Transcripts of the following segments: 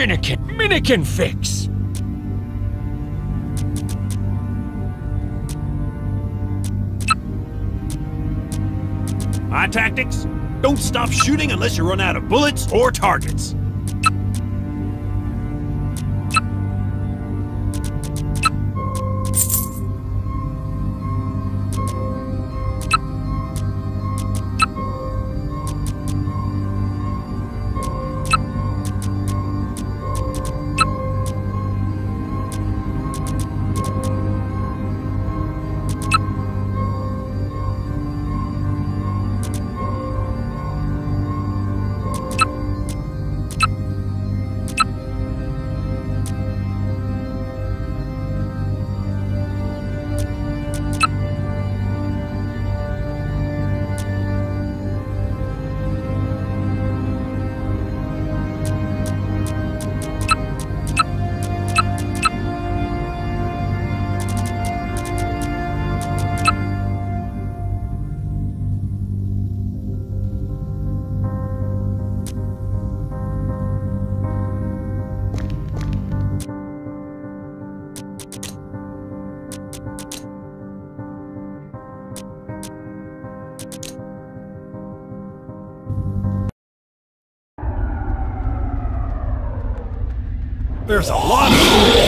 Minikin, Minikin fix! My tactics? Don't stop shooting unless you run out of bullets or targets. There's a lot of...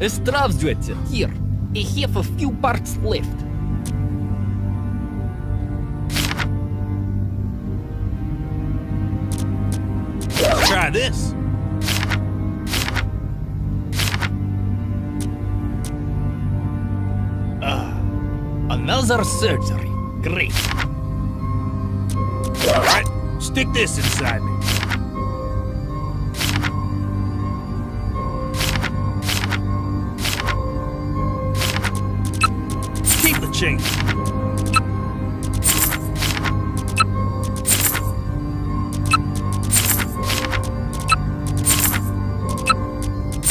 Здравствуйте. Here. I have a few parts left. Try this. Another surgery. Great. All right, stick this inside me. Change.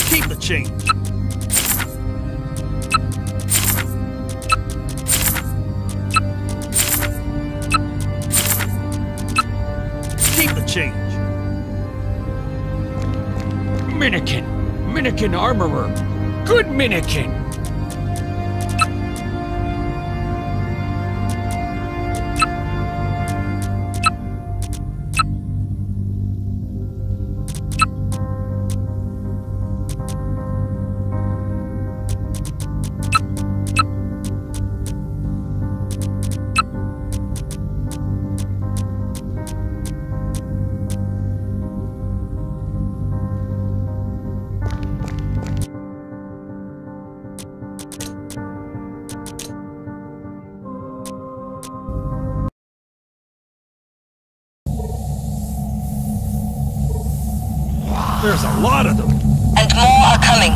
Keep the change. Keep the change. Minikin! Minikin armorer! Good Minikin! Lot of them. And more are coming.